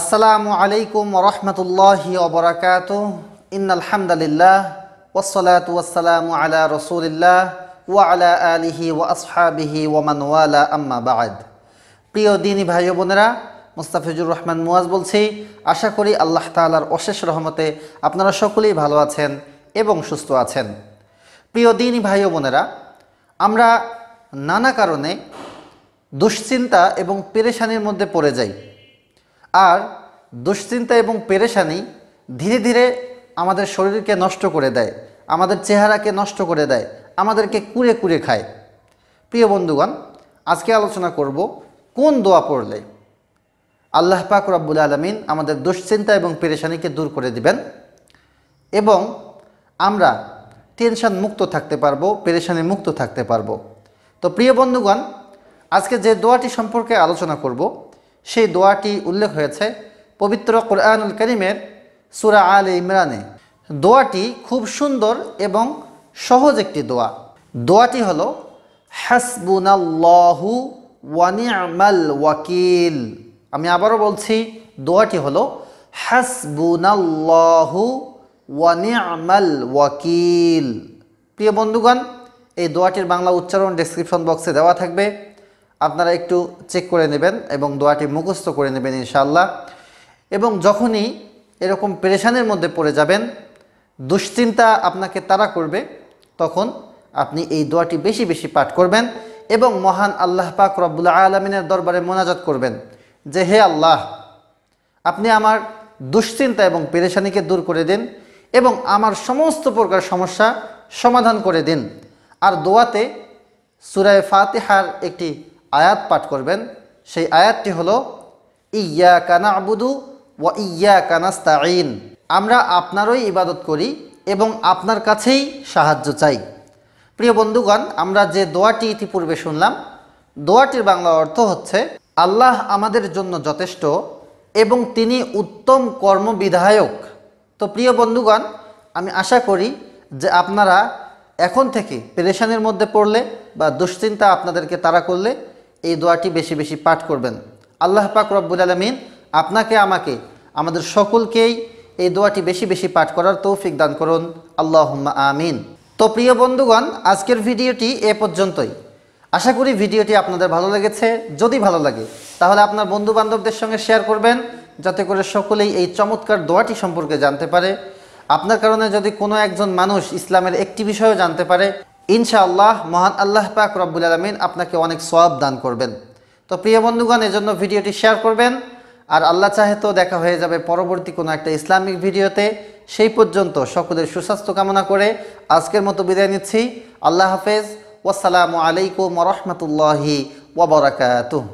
আসসালামু আলাইকুম রহমতুল্লাহি ওবরাকাত ইন আলহামদুলিল্লাহ ওসলাত ওয়াসালামু আলা রসুলিল্লাহ ওয়া আলা আলিহি ওয়া আসহাবিহি ওয়ামান ওয়ালা, আম্মা বাদ। প্রিয় দিনী ভাই বোনেরা, মুস্তাফিজুর রহমান মুয়াজ বলছি, আশা করি আল্লাহ তাআলার অশেষ রহমতে আপনারা সকলেই ভালো আছেন এবং সুস্থ আছেন। প্রিয় দিনী ভাই বোনেরা, আমরা নানা কারণে দুশ্চিন্তা এবং পেরেশানির মধ্যে পড়ে যাই। আর দুশ্চিন্তা এবং পেরেশানি ধীরে ধীরে আমাদের শরীরকে নষ্ট করে দেয়, আমাদের চেহারাকে নষ্ট করে দেয়, আমাদেরকে কুড়ে কুড়ে খায়। প্রিয় বন্ধুগণ, আজকে আলোচনা করব কোন দোয়া পড়লে আল্লাহ পাক রব্বুল আলমিন আমাদের দুশ্চিন্তা এবং পেরেশানিকে দূর করে দিবেন এবং আমরা টেনশন মুক্ত থাকতে পারব, পেরেশানি মুক্ত থাকতে পারব। তো প্রিয় বন্ধুগণ, আজকে যে দোয়াটি সম্পর্কে আলোচনা করব সেই দোয়াটি উল্লেখ হয়েছে পবিত্র কোরআনুল করিমের সুরা আল ইমরানে। দোয়াটি খুব সুন্দর এবং সহজ একটি দোয়া। দোয়াটি হলো, হাসবুনাল্লাহু ওয়ানি'মাল ওয়াকিল। আমি আবারও বলছি, দোয়াটি হলো, হাসবুনাল্লাহু ওয়ানি'মাল ওয়াকিল। প্রিয় বন্ধুগণ, এই দোয়াটির বাংলা উচ্চারণ ডেসক্রিপশন বক্সে দেওয়া থাকবে। আপনারা একটু চেক করে নেবেন এবং দোয়াটি মুখস্থ করে নেবেন ইনশাল্লাহ এবং যখনই এরকম পেরেশানের মধ্যে পড়ে যাবেন, দুশ্চিন্তা আপনাকে তাড়া করবে, তখন আপনি এই দোয়াটি বেশি বেশি পাঠ করবেন এবং মহান আল্লাহ পাক রব্বুল্লা আলমিনের দরবারে মোনাজাত করবেন যে, হে আল্লাহ, আপনি আমার দুশ্চিন্তা এবং পেরেশানিকে দূর করে দিন এবং আমার সমস্ত প্রকার সমস্যা সমাধান করে দিন। আর দোয়াতে সুরায় ফাতিহার একটি আয়াত পাঠ করবেন। সেই আয়াতটি হলো ইয়া কানা আবুদু ওয়া ইয়া কানাস্তাইন আমরা আপনারই ইবাদত করি এবং আপনার কাছেই সাহায্য চাই। প্রিয় বন্ধুগণ, আমরা যে দোয়াটি ইতিপূর্বে শুনলাম, দোয়াটির বাংলা অর্থ হচ্ছে, আল্লাহ আমাদের জন্য যথেষ্ট এবং তিনি উত্তম কর্মবিধায়ক। তো প্রিয় বন্ধুগণ, আমি আশা করি যে আপনারা এখন থেকে পেরেশানির মধ্যে পড়লে বা দুশ্চিন্তা আপনাদেরকে তাড়া করলে এই দোয়াটি বেশি বেশি পাঠ করবেন। আল্লাহ পাক রব্বুল আলমিন আপনাকে, আমাকে, আমাদের সকলকেই এই দোয়াটি বেশি বেশি পাঠ করার তৌফিক দান করুন। আল্লাহ আমিন। তো প্রিয় বন্ধুগণ, আজকের ভিডিওটি এ পর্যন্তই। আশা করি ভিডিওটি আপনাদের ভালো লেগেছে। যদি ভালো লাগে, তাহলে আপনার বন্ধু বান্ধবদের সঙ্গে শেয়ার করবেন, যাতে করে সকলেই এই চমৎকার দোয়াটি সম্পর্কে জানতে পারে। আপনার কারণে যদি কোনো একজন মানুষ ইসলামের একটি বিষয়ও জানতে পারে ইনশাআল্লাহ মহান আল্লাহ পাক রব্বুল আলমিন আপনাকে অনেক সব দান করবেন। তো প্রিয় বন্ধুগণ, এজন্য ভিডিওটি শেয়ার করবেন। আর আল্লাহ চাহে তো দেখা হয়ে যাবে পরবর্তী কোনো একটা ইসলামিক ভিডিওতে। সেই পর্যন্ত সকলের সুস্বাস্থ্য কামনা করে আজকের মতো বিদায় নিচ্ছি। আল্লাহ হাফেজ। ওয়াসালামু আলাইকুম রহমতুল্লাহি ওবরাকাতুহ